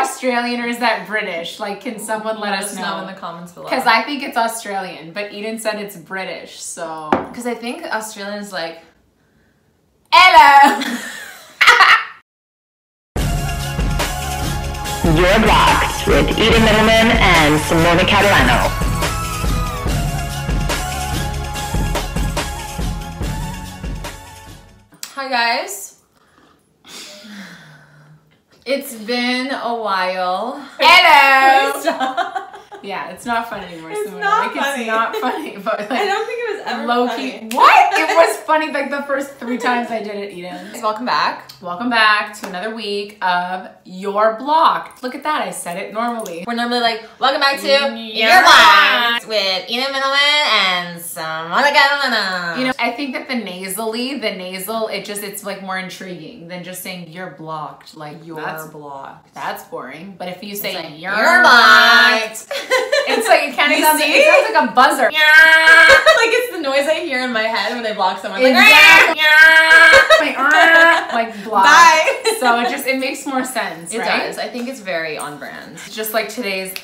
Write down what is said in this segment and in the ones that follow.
Australian or is that British? Like, can someone let, Let us us know in the comments below. Because I think it's Australian, but Eden said it's British, so. Because I think Australians like, hello. You're Blocked with Eden Middleman and Simona Catalano. Hi guys. It's been a while. Hello! yeah, it's not fun anymore. It's Simona. not like, funny. It's not funny, but like. I don't think it was ever Low funny. key. What? It was funny like the first three times I did it, Eden. Welcome back. Welcome back to another week of Your Blocked. Look at that, I said it normally. We're normally like, welcome back to Yeah. Your Blocked with Ina Middleman and Samana Catalana. You know, I think that the nasally, the nasal, it just it's like more intriguing than just saying you're blocked. Like you're That's blocked. That's boring. But if you say like, you're, You're blocked, blocked. Like it kind of You sounds, see? it sounds like a buzzer. like it's the noise I hear in my head when they block someone. Like, Exactly. like, like blocked. Bye. So it just it makes more sense, It right? does. I think it's very on brand. Just like today's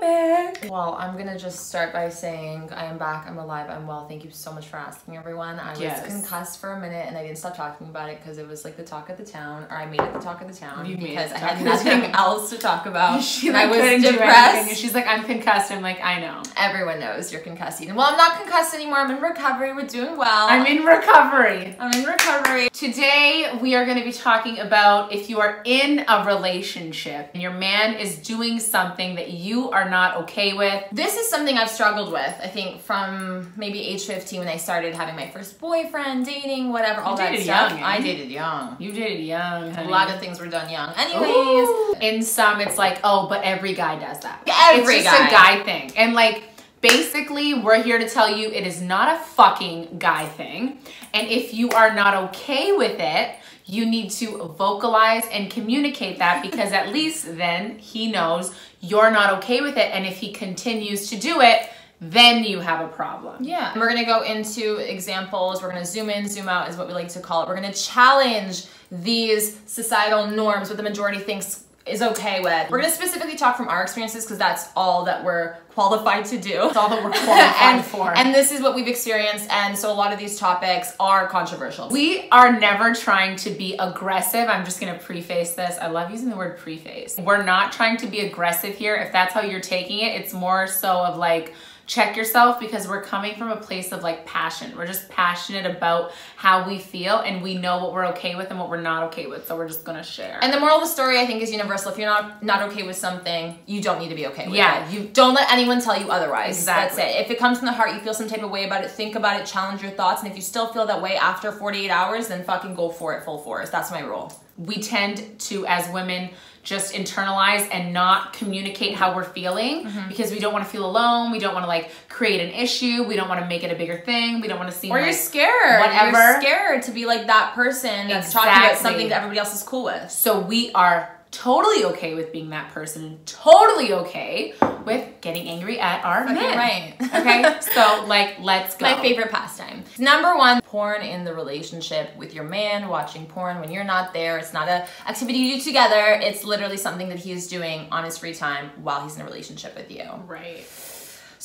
topic. Well, I'm gonna just start by saying I am back, I'm alive, I'm well. Thank you so much for asking, everyone. I was concussed for a minute and I didn't stop talking about it because it was like the talk of the town, or I made it the talk of the town You because I had nothing else to talk about. She like I was couldn't do anything, depressed. and she's like, "I'm concussed." I'm like, "I know." Everyone knows you're concussed. Eden. Well, I'm not concussed anymore. I'm in recovery. We're doing well. I'm in recovery. I'm in recovery. Today, we are going to be talking about if you are in a relationship and your man is doing something that you are not okay with. This is something I've struggled with. I think from maybe age 15 when I started having my first boyfriend, dating, whatever, all that stuff. young, eh? I dated young. You did it young, honey. A lot of things were done young. Anyways, Ooh. In some, it's like, oh, but every guy does that. Every it's just guy. a guy thing. And like, basically, we're here to tell you it is not a fucking guy thing. And if you are not okay with it, you need to vocalize and communicate that because at least then he knows you're not okay with it. And if he continues to do it, then you have a problem. Yeah. And We're gonna go into examples. We're gonna zoom in, zoom out, is what we like to call it. We're gonna challenge these societal norms, what the majority thinks is okay with. We're gonna specifically talk from our experiences because that's all that we're qualified to do. That's all that we're qualified and, for. and this is what we've experienced, and so a lot of these topics are controversial. We are never trying to be aggressive. I'm just gonna preface this. I love using the word preface. We're not trying to be aggressive here. If that's how you're taking it, it's more so of like, check yourself because we're coming from a place of like passion. We're just passionate about how we feel and we know what we're okay with and what we're not okay with. So we're just gonna share. And the moral of the story, I think, is universal. If you're not not okay with something, you don't need to be okay with Yeah, it. Yeah, you- don't let anyone tell you otherwise. Exactly. That's it. If it comes from the heart, you feel some type of way about it, think about it, challenge your thoughts, and if you still feel that way after 48 hours, then fucking go for it full force. That's my rule. we tend to, as women, just internalize and not communicate how we're feeling Mm-hmm. because we don't want to feel alone. We don't want to like create an issue. We don't want to make it a bigger thing. We don't want to seem Or like you're scared. whatever. You're scared to be like that person that's talking about something that everybody else is cool with. So we are totally okay with being that person and totally okay with getting angry at our Fucking men. right. Okay, so like let's go. My favorite pastime. Number one, porn in the relationship with your man, watching porn when you're not there. It's not a activity you do together. It's literally something that he is doing on his free time while he's in a relationship with you. Right.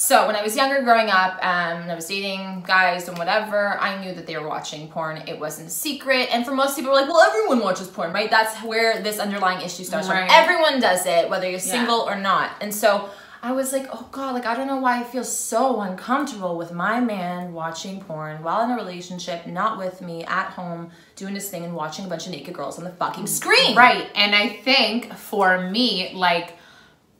So when I was younger, growing up, um, and I was dating guys and whatever, I knew that they were watching porn. It wasn't a secret, and for most people, we're like, well, everyone watches porn, right? That's where this underlying issue starts Right. from. Everyone does it, whether you're single or not. And so I was like, oh god, like I don't know why I feel so uncomfortable with my man watching porn while in a relationship, not with me, at home, doing his thing and watching a bunch of naked girls on the fucking screen. Right. And I think for me, like,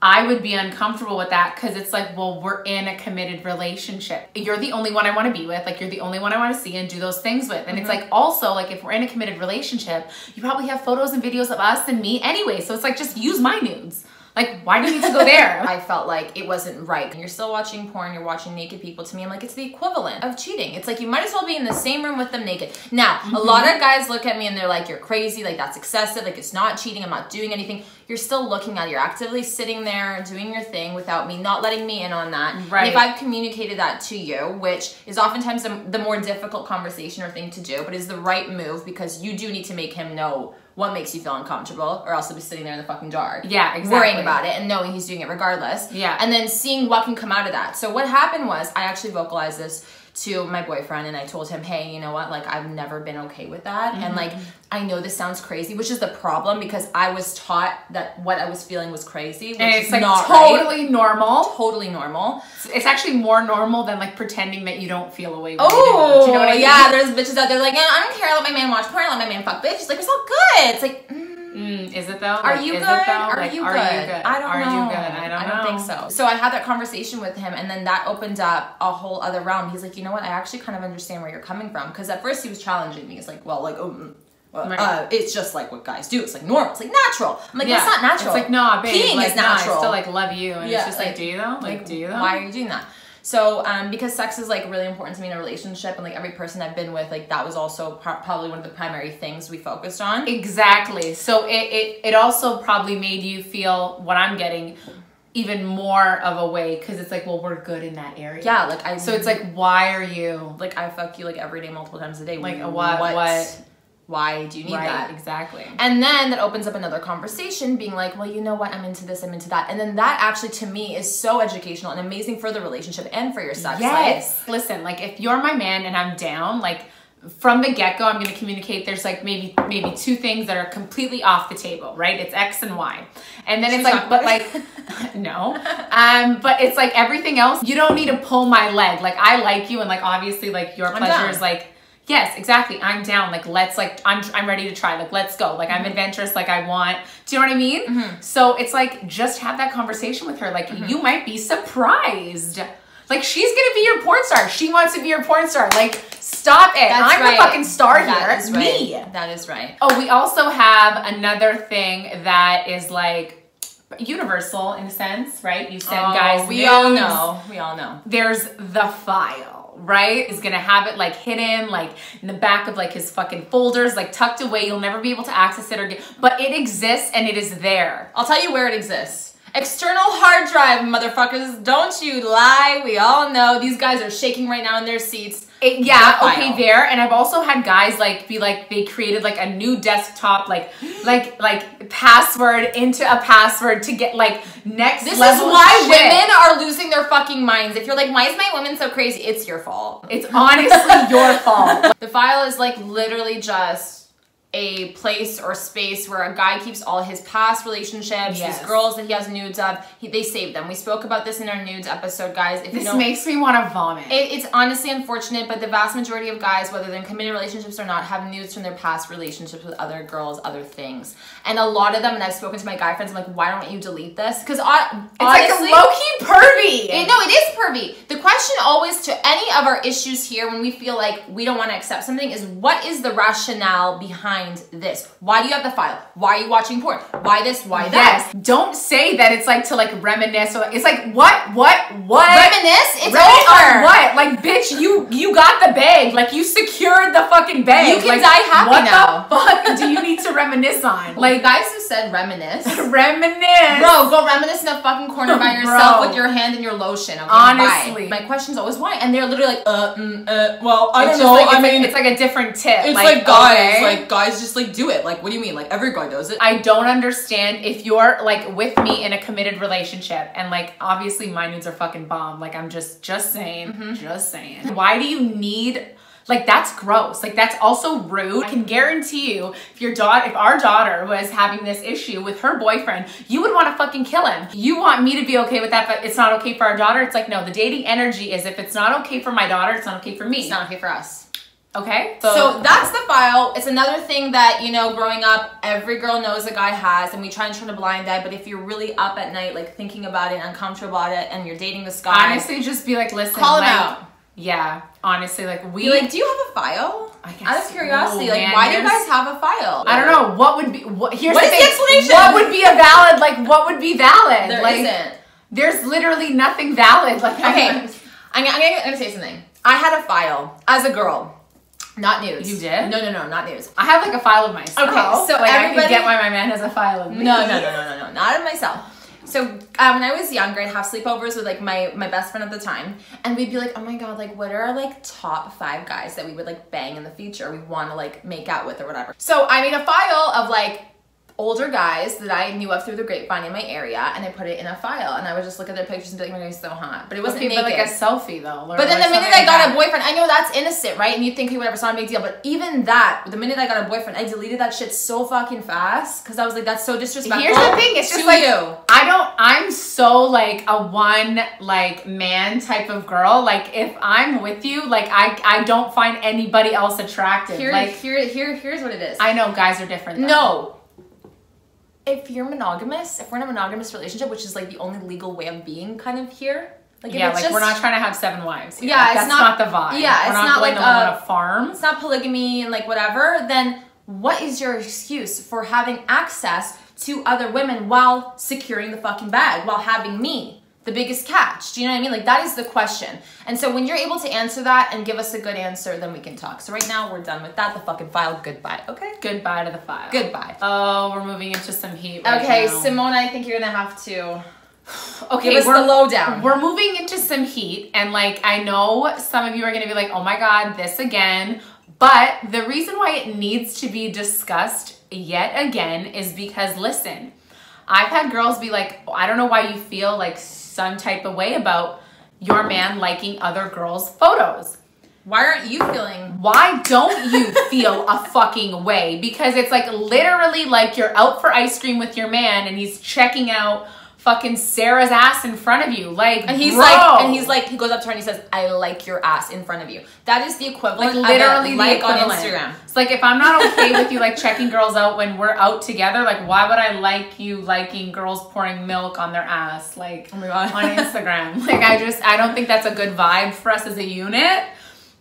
I would be uncomfortable with that because it's like, well, we're in a committed relationship. You're the only one I want to be with. Like, you're the only one I want to see and do those things with. And it's mm-hmm. like, also, like, if we're in a committed relationship, you probably have photos and videos of us and me anyway. So it's like, just use my nudes. Like, why do you need to go there? I felt like it wasn't right. You're still watching porn, you're watching naked people. To me, I'm like, it's the equivalent of cheating. It's like you might as well be in the same room with them naked. Now, a lot mm-hmm. of guys look at me and they're like, you're crazy, like that's excessive, like it's not cheating, I'm not doing anything. You're still looking at it. You're actively sitting there doing your thing without me, not letting me in on that. And Right. if I've communicated that to you, which is oftentimes the, the more difficult conversation or thing to do, but is the right move because you do need to make him know what makes you feel uncomfortable, or else he'll be sitting there in the fucking dark. Yeah, exactly. Worrying about it and knowing he's doing it regardless. Yeah. And then seeing what can come out of that. So what happened was I actually vocalized this to my boyfriend and I told him, hey, you know what? Like I've never been okay with that. And like Mm-hmm. I know this sounds crazy, which is the problem because I was taught that what I was feeling was crazy, which And is it's like not right. totally normal. Totally normal. It's actually more normal than like pretending that you don't feel away. When Oh, you do. Do you know what I mean? yeah. There's bitches out there like, "Yeah, I don't care. I let my man watch porn. I let my man fuck bitches. Like, it's all good. It's like, mm, Mm, is it though? are Like, you is good? It though? Are, Like, you are good? you good? I don't are know. you good? I don't know. think so. So I had that conversation with him, and then that opened up a whole other realm. He's like, you know what? I actually kind of understand where you're coming from because at first he was challenging me. He's like, well, like, oh. mm, well, Right. uh, it's just like what guys do. It's like normal. It's like natural. I'm like, Yeah. that's not natural. It's like, nah, babe. Peeing like, is nah, natural. I still like love you, and Yeah, it's just like, like- do you though? Like, do you though? Why are you doing that? So, um, because sex is like really important to me in a relationship, and like every person I've been with, like that was also pro- probably one of the primary things we focused on. Exactly. So it, it it also probably made you feel what I'm getting even more of a way because it's like, well, we're good in that area. yeah, like I. So it's like, why are you like I fuck you like every day, multiple times a day. Like, what- what- Why do you need right? that? Exactly. And then that opens up another conversation, being like, well, you know what? I'm into this. I'm into that. And then that actually, to me, is so educational and amazing for the relationship and for your sex life. Yes. Listen, like if you're my man and I'm down, like from the get go, I'm going to communicate. There's like maybe maybe two things that are completely off the table, right? It's X and Y, and then Should it's like, but like, no, um, but it's like everything else. You don't need to pull my leg. Like I like you, and like obviously, like your pleasure is like. Yes, exactly. I'm down. Like, let's like, I'm I'm ready to try. Like, let's go. Like, I'm Mm-hmm. adventurous. Like, I want. Do you know what I mean? So it's like, just have that conversation with her. Like, Mm-hmm. you might be surprised. Like, she's gonna be your porn star. She wants to be your porn star. Like, stop it. That's I'm right. the fucking star That here. is Me. That is right. Oh, we also have another thing that is like universal in a sense, right? You send Oh, guys. we all know. We all know. there's the file, right? Is gonna have it like hidden, like in the back of like his fucking folders, like tucked away. You'll never be able to access it or get, but it exists and it is there. I'll tell you where it exists. External hard drive, motherfuckers. Don't you lie. We all know these guys are shaking right now in their seats. It- yeah, okay, there. And I've also had guys like be like they created like a new desktop, like like like password into a password to get like next This is why shit. women are losing their fucking minds. If you're like, why is my woman so crazy? It's your fault. It's honestly your fault. The file is like literally just a place or space where a guy keeps all his past relationships, Yes. these girls that he has nudes of. He, they save them. We spoke about this in our nudes episode, guys. If This makes me want to vomit. It, it's honestly unfortunate, but the vast majority of guys, whether they're in committed relationships or not, have nudes from their past relationships with other girls, other things. And a lot of them, and I've spoken to my guy friends, I'm like, why don't you delete this? Because I it's honestly, like low key pervy. it- no, it is pervy. The question always to any of our issues here when we feel like we don't want to accept something is what is the rationale behind this? Why do you have the file? Why are you watching porn? Why this? Why that? Yes. Don't say that it's like to like reminisce or it's like what what what Reminisce? It's over. what? Like bitch, you you got the bag. Like you secured the fucking bag. You can Like, die happy what now. the fuck do you need to reminisce on? Like Like guys who said reminisce. reminisce. Bro, go reminisce in a fucking corner by Bro. yourself with your hand in your lotion. Okay, Honestly. bye. my question's always why, and they're literally like, uh, mm, uh well, I don't know. like, I mean, like, it's like a different tip. it's like, guys, okay? like guys just like do it. Like, what do you mean? Like every guy does it. I don't understand if you're like with me in a committed relationship and like obviously my nudes are fucking bomb. Like I'm just just saying, Mm-hmm. just saying. Why do you need like that's gross. Like that's also rude. I can guarantee you if your daughter if our daughter was having this issue with her boyfriend, you would want to fucking kill him. You want me to be okay with that, but it's not okay for our daughter. It's like no, the dating energy is if it's not okay for my daughter, it's not okay for me. it's not okay for us. Okay? So that's the file. It's another thing that, you know, growing up, every girl knows a guy has, and we try and turn a blind eye. But if you're really up at night, like thinking about it, uncomfortable about it, and you're dating this guy, honestly just be like, listen, Call him like, out. Yeah, honestly, like we like, do you have a file? I guess- Out of curiosity, like, man, why do you guys have a file? I don't know what would be what. Here's What the is the thing. explanation? What would be a valid? Like what would be valid? There like not there's literally nothing valid. Like Okay, I'm, I'm, gonna, I'm gonna say something. I had a file as a girl. Not news. You did? No, no, no, not news. I have like a file of myself. Okay, so like I everybody- can get why my man has a file of me. No, no, no, no, no, no, not of myself. So uh, when I was younger, I'd have sleepovers with like my my best friend at the time, and we'd be like, "Oh my god, like what are our like top five guys that we would like bang in the future? We want to like make out with or whatever." So I made a file of like older guys that I knew of through the grapevine in my area, and I put it in a file, and I would just look at their pictures and be like, "My guy's so hot," but it wasn't Okay, naked. like a selfie though. But then like the minute I got a boyfriend, I know that's innocent, right? And you think, hey, whatever, it's not a big deal. But even that, the minute I got a boyfriend, I deleted that shit so fucking fast because I was like, that's so disrespectful. Here's the thing, it's just like you. I don't I'm so like a one like man type of girl. Like if I'm with you, like I I don't find anybody else attractive. Here, like here, here, here's what it is. I know guys are different. Though. no. If you're monogamous, if we're in a monogamous relationship, which is like the only legal way of being kind of here, like Yeah, like just, we're not trying to have seven wives. here. Yeah, Like, it's that's not- not, the vibe. yeah, we're it's not, not going like a- on a farm. it's not polygamy and like whatever, then what is your excuse for having access to other women while securing the fucking bag, while having me? The biggest catch. Do you know what I mean? Like that is the question. And so when you're able to answer that and give us a good answer, then we can talk. So right now we're done with that. The fucking file. Goodbye. Okay. Goodbye to the file. Goodbye. Oh, we're moving into some heat. Right Okay, now. Simone, I think you're gonna have to Okay, we're- the lowdown. We're moving into some heat, and like I know some of you are gonna be like, oh my god, this again. But the reason why it needs to be discussed yet again is because listen, I've had girls be like, oh, I don't know why you feel like some type of way about your man liking other girls' photos. Why aren't you feeling? Why don't you feel a fucking way? Because it's like literally like you're out for ice cream with your man and he's checking out fucking Sarah's ass in front of you. Like, And he's bro. like, and he's like, he goes up to her and he says, "I like your ass in front of you." That is the equivalent, like literally of the a like on. Instagram. It's like if I'm not okay with you like checking girls out when we're out together, like why would I like you liking girls pouring milk on their ass like Oh my God. on Instagram? like I just I don't think that's a good vibe for us as a unit.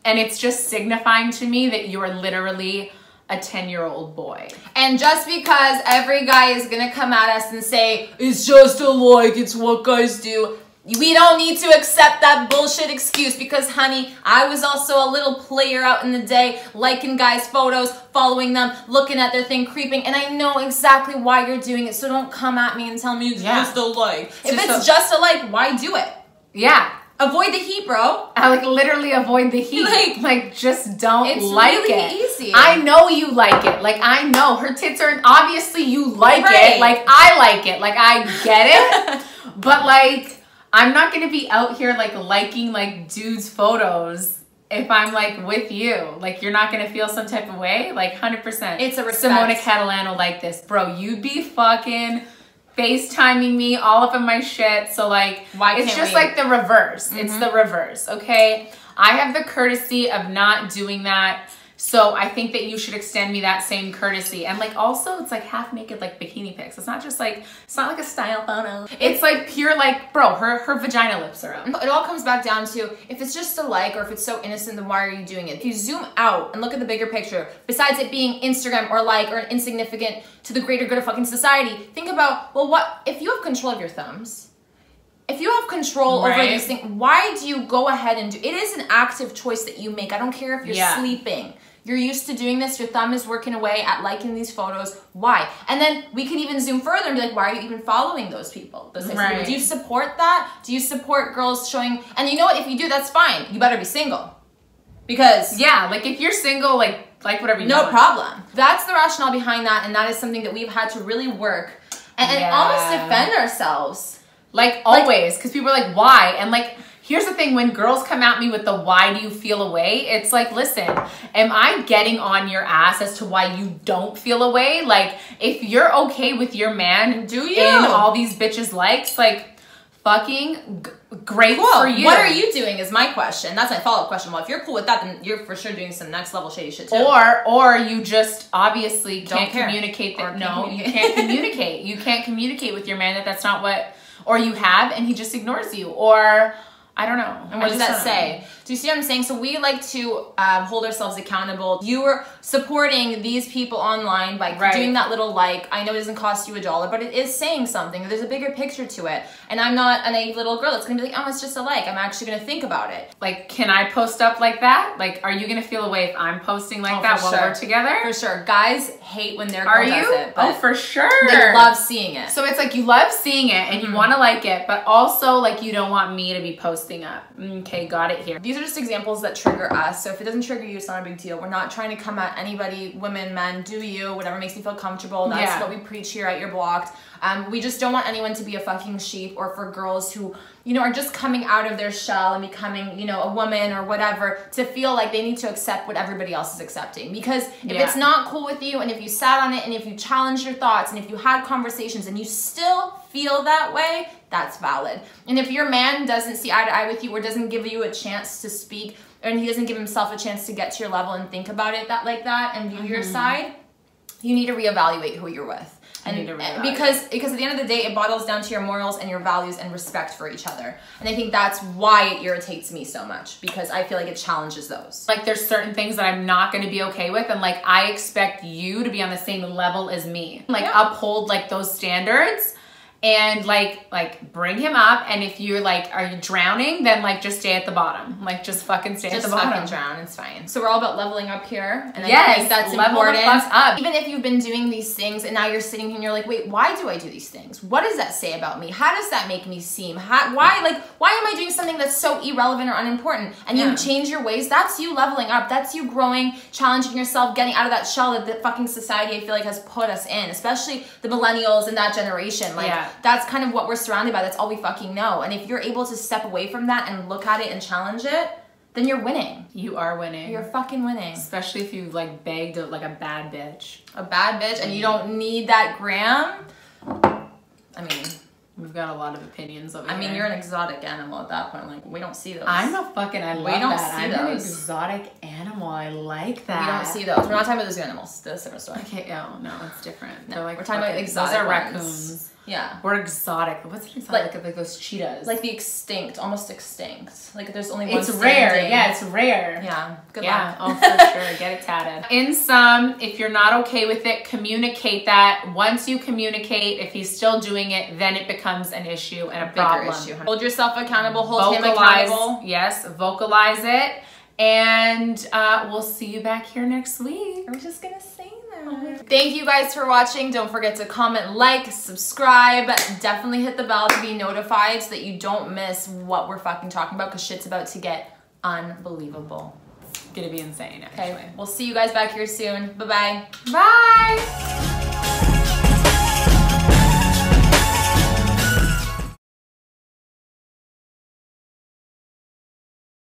And it's just signifying to me that you're literally a 10 year old boy. And just because every guy is gonna come at us and say, it's just a like, it's what guys do, we don't need to accept that bullshit excuse because, honey, I was also a little player out in the day, liking guys' photos, following them, looking at their thing, creeping, and I know exactly why you're doing it, so don't come at me and tell me it's Yeah. just a like. if just it's a- just a like, why do it? Yeah. Avoid the heat, bro. I like literally avoid the heat. Like- Like, just don't It's like really it. easy. I know you like it. Like I know her tits are obviously you like Right. it. Like I like it. Like I get it. but like I'm not gonna be out here like liking like dudes' photos if I'm like with you. Like you're not gonna feel some type of way. Like hundred percent. It's a respect. Simona Catalano like this, bro. You'd be fucking. FaceTiming me all up in my shit. So like Why it's just we? like the reverse. It's mm-hmm. the reverse, okay? I have the courtesy of not doing that. So I think that you should extend me that same courtesy. And like also it's like half naked like bikini pics. It's not just like it's not like a style photo. It's like pure like bro, her her vagina lips are out. It all comes back down to if it's just a like or if it's so innocent, then why are you doing it? If you zoom out and look at the bigger picture, besides it being Instagram or like or insignificant to the greater good of fucking society, think about well, what if you have control of your thumbs? If you have control over Right. these things, why do you go ahead and do it? Is an active choice that you make. I don't care if you're Yeah. sleeping. You're used to doing this, your thumb is working away at liking these photos. Why? And then we can even zoom further and be like, why are you even following those people? Those of people? Do you support that? Do you support girls showing? And you know what? If you do, that's fine. You better be single, because Yeah, like if you're single, like like whatever you no want. problem. That's the rationale behind that, and that is something that we've had to really work and, and almost defend ourselves. Like always, because people are like, why? And like, here's the thing when girls come at me with the why do you feel away, it's like, listen, am I getting on your ass as to why you don't feel away? Like, if you're okay with your man Do you? in all these bitches' likes, like, fucking great Cool. for you. What are you doing? Is my question. That's my follow up question. Well, if you're cool with that, then you're for sure doing some next level shady shit too. Or or you just obviously Don't can't care. communicate that Or no, communicate. you can't communicate. You can't communicate with your man that that's not what or you have and he just ignores you or I don't know. And what I does that say? Do you see what I'm saying? So we like to um, hold ourselves accountable. You are supporting these people online by Right. doing that little like. I know it doesn't cost you a dollar, but it is saying something. There's a bigger picture to it. And I'm not a naive little girl that's gonna be like, oh, it's just a like. I'm actually gonna think about it. Like, can I post up like that? Like, are you gonna feel a way if I'm posting like Oh, that while sure. we're together? For sure. Guys hate when their girl Are does you? it, but oh, for sure. they love seeing it. So it's like you love seeing it and Mm-hmm. you want to like it, but also like you don't want me to be posting up. Okay, got it here. These are just examples that trigger us. So if it doesn't trigger you, it's not a big deal. We're not trying to come at anybody, women, men, do you, whatever makes you feel comfortable. That's Yeah. what we preach here at Your Blocked. Um, we just don't want anyone to be a fucking sheep or for girls who, you know, are just coming out of their shell and becoming, you know, a woman or whatever to feel like they need to accept what everybody else is accepting. Because if Yeah. it's not cool with you and if you sat on it and if you challenged your thoughts and if you had conversations and you still feel that way, that's valid. And if your man doesn't see eye to eye with you or doesn't give you a chance to speak and he doesn't give himself a chance to get to your level and think about it that like that and view your mm-hmm. side, you need to reevaluate who you're with. And need to reevaluate. because because at the end of the day, it boils down to your morals and your values and respect for each other. And I think that's why it irritates me so much because I feel like it challenges those. Like there's certain things that I'm not going to be okay with and like I expect you to be on the same level as me. Like Yeah. uphold like those standards and like like bring him up and if you're like are you drowning then like just stay at the bottom. Like just fucking stay Just at the bottom. fucking drown. It's fine. So we're all about leveling up here, and I Yes, think that's level important. up. Even if you've been doing these things, and now you're sitting here and you're like, "Wait, why do I do these things? What does that say about me? How does that make me seem? How, why, like, why am I doing something that's so irrelevant or unimportant?" And Yeah. you change your ways. That's you leveling up. That's you growing, challenging yourself, getting out of that shell that the fucking society I feel like has put us in, especially the millennials and that generation. Like, Yeah. That's kind of what we're surrounded by. That's all we fucking know. And if you're able to step away from that and look at it and challenge it, then you're winning. You are winning. You're fucking winning. Especially if you like begged a- like a bad bitch. A bad bitch and you mm-hmm. don't need that gram. I mean, We've got a lot of opinions over I mean, you're an exotic animal at that point. Like we don't see those. I'm a fucking I love We don't that. see I'm an exotic animal. I like that. we don't see those. We're not talking about those animals. That's a different story. Okay, oh no, it's different. No, They're like we're talking about exotic Those are ones. raccoons. Yeah. We're exotic. What's an exotic? Like, like those cheetahs. Like the extinct, almost extinct. Like there's only one it's rare. Yeah, it's rare. Yeah. Good yeah, luck. oh for sure. Get it tatted. In sum, if you're not okay with it, communicate that. Once you communicate, if he's still doing it, then it becomes an issue and a Bigger problem. issue. Hold yourself accountable. Hold him vocalize, accountable. yes, vocalize it, and uh, we'll see you back here next week. I'm just gonna say that. Thank you guys for watching. Don't forget to comment, like, subscribe. Definitely hit the bell to be notified so that you don't miss what we're fucking talking about because shit's about to get unbelievable. It's gonna be insane. Okay, we'll see you guys back here soon. Bye bye. Bye.